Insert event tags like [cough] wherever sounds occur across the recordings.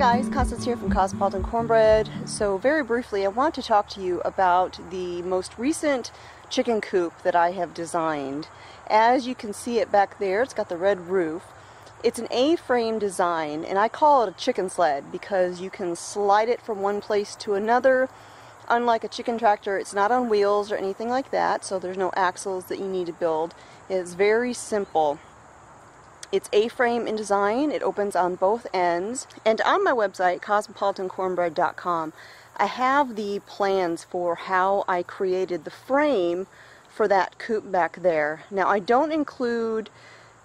guys, Constance here from Cosmopolitan Cornbread. So very briefly, I want to talk to you about the most recent chicken coop that I have designed. As you can see it back there, it's got the red roof. It's an A-frame design, and I call it a chicken sled because you can slide it from one place to another. Unlike a chicken tractor, it's not on wheels or anything like that, so there's no axles that you need to build. It's very simple. It's A-frame in design, it opens on both ends, and on my website, cosmopolitancornbread.com, I have the plans for how I created the frame for that coop back there. Now I don't include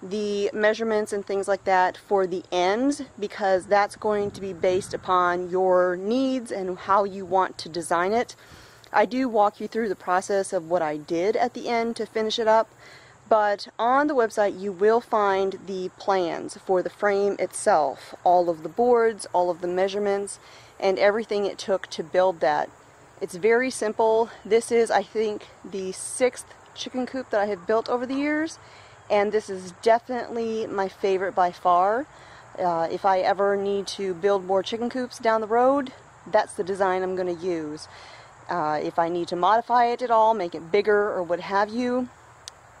the measurements and things like that for the ends because that's going to be based upon your needs and how you want to design it. I do walk you through the process of what I did at the end to finish it up, but on the website you will find the plans for the frame itself, all of the boards, all of the measurements, and everything it took to build that. It's very simple. This is, I think, the sixth chicken coop that I have built over the years, and this is definitely my favorite by far. Uh, if I ever need to build more chicken coops down the road, that's the design I'm going to use. Uh, if I need to modify it at all, make it bigger or what have you,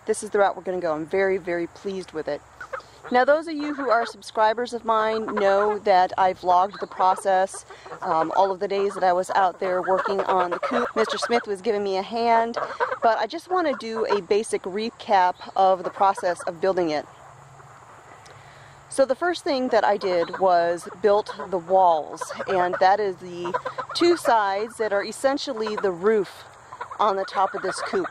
this is the route we're going to go. I'm very, very pleased with it. Now those of you who are subscribers of mine know that I vlogged the process um, all of the days that I was out there working on the coop. Mr. Smith was giving me a hand, but I just want to do a basic recap of the process of building it. So the first thing that I did was built the walls, and that is the two sides that are essentially the roof on the top of this coop.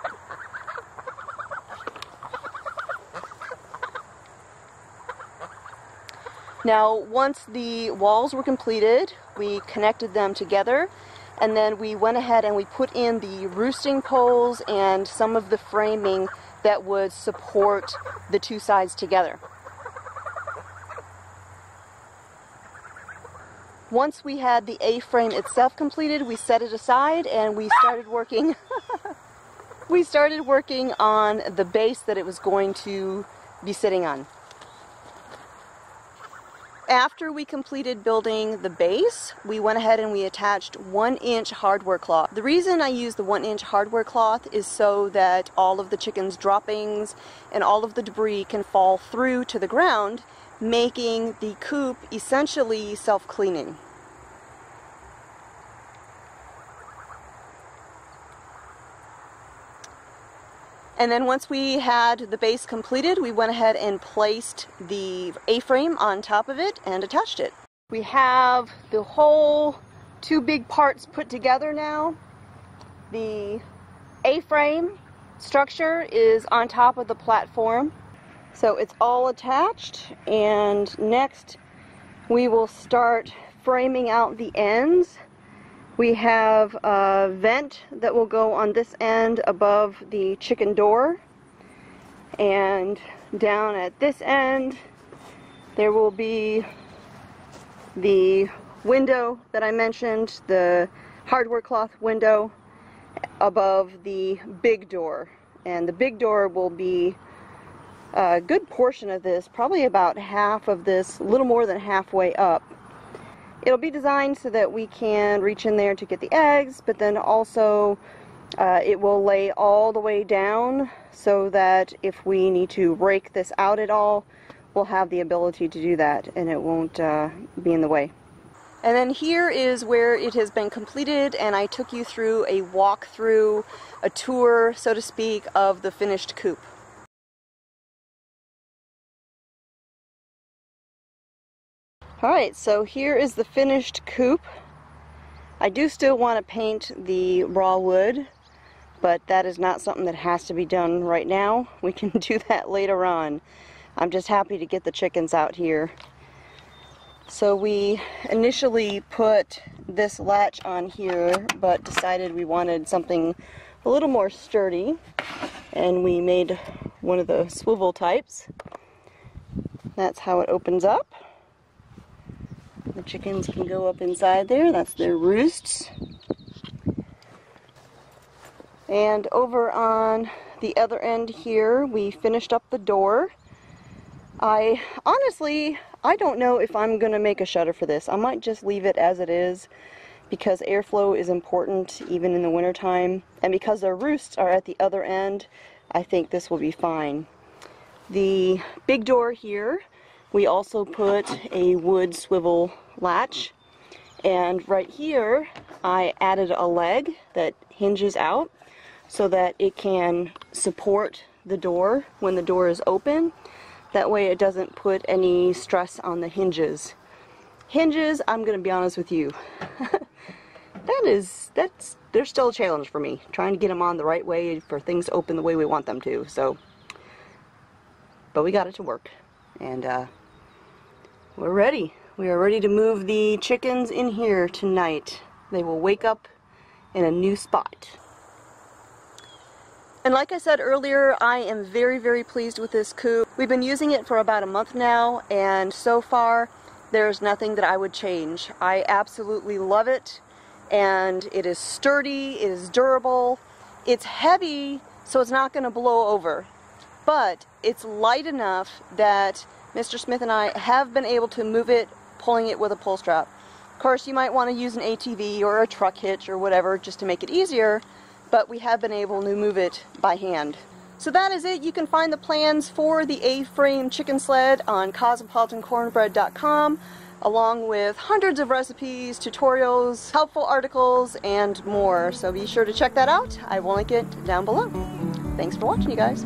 Now, once the walls were completed, we connected them together and then we went ahead and we put in the roosting poles and some of the framing that would support the two sides together. Once we had the A-frame itself completed, we set it aside and we started working [laughs] we started working on the base that it was going to be sitting on after we completed building the base, we went ahead and we attached one inch hardware cloth. The reason I use the one inch hardware cloth is so that all of the chicken's droppings and all of the debris can fall through to the ground, making the coop essentially self-cleaning. And then once we had the base completed, we went ahead and placed the A-frame on top of it and attached it. We have the whole two big parts put together now. The A-frame structure is on top of the platform. So it's all attached and next we will start framing out the ends we have a vent that will go on this end above the chicken door. And down at this end, there will be the window that I mentioned, the hardware cloth window above the big door. And the big door will be a good portion of this, probably about half of this, a little more than halfway up. It'll be designed so that we can reach in there to get the eggs, but then also uh, it will lay all the way down so that if we need to rake this out at all, we'll have the ability to do that and it won't uh, be in the way. And then here is where it has been completed and I took you through a walkthrough, a tour, so to speak, of the finished coop. Alright, so here is the finished coop. I do still want to paint the raw wood, but that is not something that has to be done right now. [laughs] We can do that later on. I'm just happy to get the chickens out here. So we initially put this latch on here, but decided we wanted something a little more sturdy, and we made one of the swivel types. That's how it opens up. The chickens can go up inside there. That's their roosts. And over on the other end here, we finished up the door. I honestly, I don't know if I'm going to make a shutter for this. I might just leave it as it is because airflow is important even in the wintertime. And because their roosts are at the other end, I think this will be fine. The big door here, we also put a wood swivel latch. And right here, I added a leg that hinges out so that it can support the door when the door is open that way it doesn't put any stress on the hinges. Hinges, I'm going to be honest with you. [laughs] that is, that's, they're still a challenge for me. Trying to get them on the right way for things to open the way we want them to. So, but we got it to work. And uh, we're ready. We are ready to move the chickens in here tonight. They will wake up in a new spot. And like I said earlier, I am very, very pleased with this coop. We've been using it for about a month now, and so far, there's nothing that I would change. I absolutely love it, and it is sturdy, it is durable, it's heavy, so it's not going to blow over. But it's light enough that Mr. Smith and I have been able to move it, pulling it with a pull strap. Of course, you might want to use an ATV or a truck hitch or whatever just to make it easier, but we have been able to move it by hand. So that is it. You can find the plans for the A-frame chicken sled on cosmopolitancornbread.com along with hundreds of recipes, tutorials, helpful articles, and more. So be sure to check that out. I will link it down below. Thanks for watching, you guys.